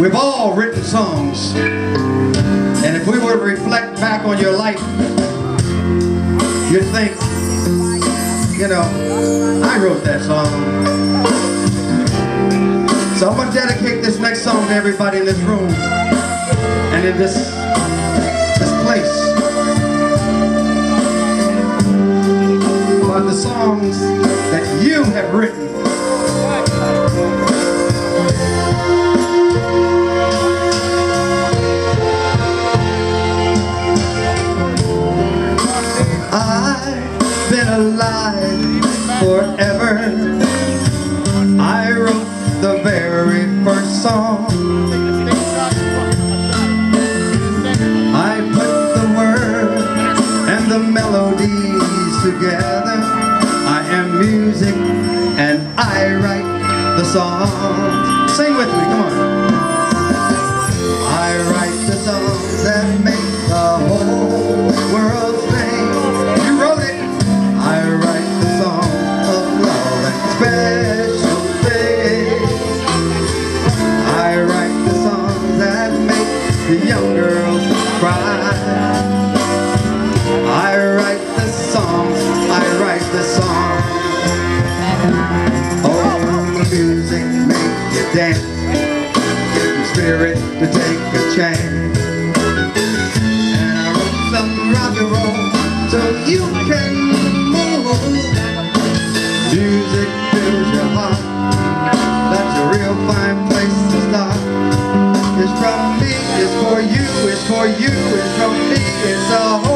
We've all written songs. And if we were to reflect back on your life, you'd think, you know, I wrote that song. So I'm going to dedicate this next song to everybody in this room and in this, this place. About the songs that you have written. I've been alive forever. I wrote the very first song. I put the words and the melodies together. I am music and I write the song. Sing with me, come on the young girls cry. I write the songs, I write the songs Oh, the music make you dance. Give you spirit to take a chance you, and from this is a whole